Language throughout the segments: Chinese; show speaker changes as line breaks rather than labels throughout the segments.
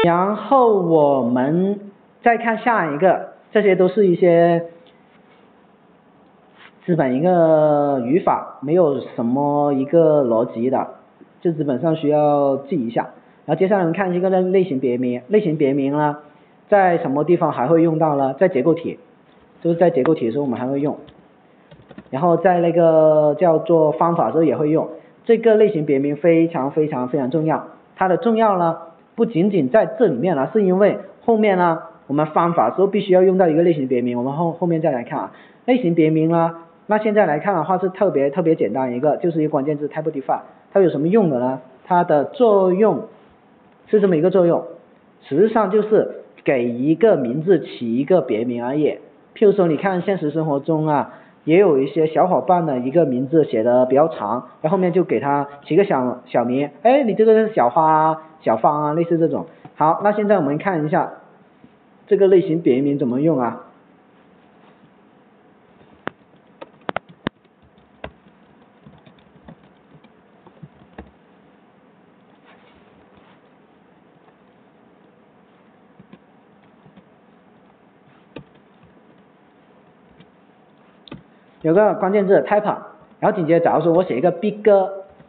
然后我们再看下一个，这些都是一些基本一个语法，没有什么一个逻辑的，就基本上需要记一下。然后接下来我们看一个类类型别名，类型别名呢，在什么地方还会用到呢？在结构体，就是在结构体的时候我们还会用。然后在那个叫做方法的时候也会用。这个类型别名非常非常非常重要，它的重要呢不仅仅在这里面了，是因为后面呢我们方法时候必须要用到一个类型别名，我们后后面再来看啊。类型别名呢，那现在来看的话是特别特别简单一个，就是一个关键字 type-define，它有什么用的呢？它的作用是这么一个作用，实际上就是给一个名字起一个别名而已。譬如说你看现实生活中啊。也有一些小伙伴的一个名字写的比较长，然后面就给他起个小小名，哎，你这个是小花、啊小芳啊，类似这种。好，那现在我们看一下这个类型别名怎么用啊？有个关键字 type，然后紧接着假如说我写一个 big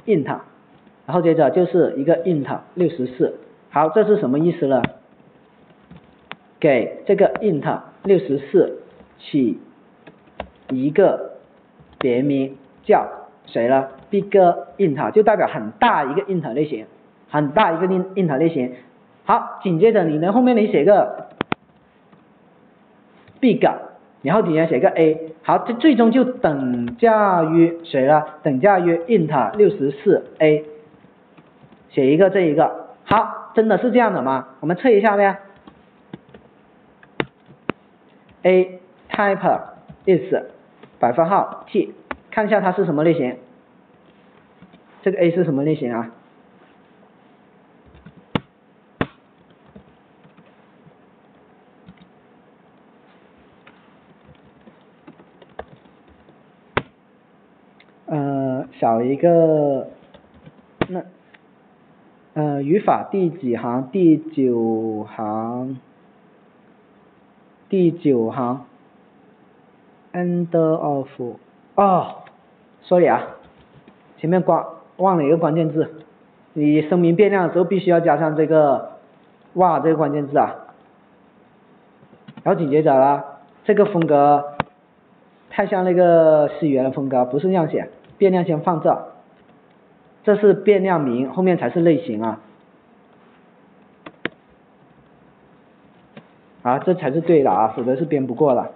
int，然后接着就是一个 int 六十四，好，这是什么意思呢？给这个 int 六十四起一个别名叫谁呢？big int 就代表很大一个 int 类型，很大一个 int 类型。好，紧接着你呢后面你写个 big。然后底下写个 a，好，这最终就等价于谁了？等价于 int 六十四 a，写一个这一个，好，真的是这样的吗？我们测一下呗。a type is 百分号 t，看一下它是什么类型。这个 a 是什么类型啊？找一个，那，呃，语法第几行？第九行，第九行，end of，哦，sorry 啊，前面关忘了一个关键字，你声明变量的时候必须要加上这个，哇，这个关键字啊，然后紧接着了，这个风格太像那个 C 语言的风格，不是那样写。变量先放这，这是变量名，后面才是类型啊。啊，这才是对的啊，否则是编不过了。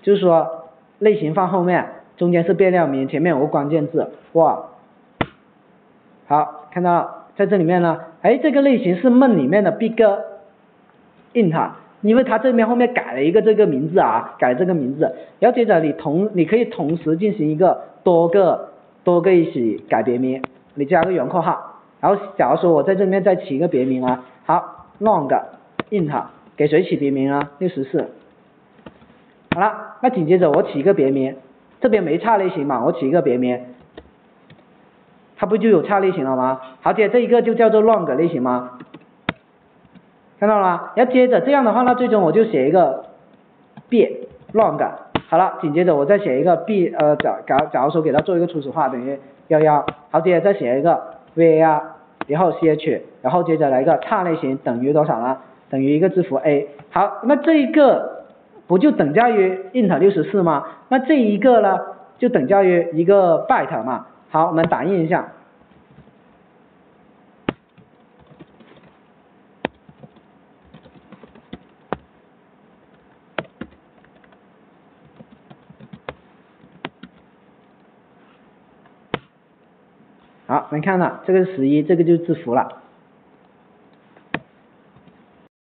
就是说，类型放后面，中间是变量名，前面有个关键字，哇。好，看到在这里面呢，哎，这个类型是梦里面的 big int。因为它这边后面改了一个这个名字啊，改这个名字，然后接着你同你可以同时进行一个多个多个一起改别名，你加个圆括号，然后假如说我在这边再起一个别名啊，好，long int 给谁起别名啊？六十四，好了，那紧接着我起一个别名，这边没差类型嘛，我起一个别名，它不就有差类型了吗？好，接这一个就叫做 long 类型吗？看到了吗？要接着这样的话，那最终我就写一个 b log 好了，紧接着我再写一个 b，呃，假假假如说给它做一个初始化，等于幺幺，好，接着再写一个 var，然后 ch，然后接着来一个差类型等于多少呢？等于一个字符 a，好，那这一个不就等价于 int 六十四吗？那这一个呢，就等价于一个 byte 嘛？好，我们打印一下。好，你看到，这个是十一，这个就是字符了。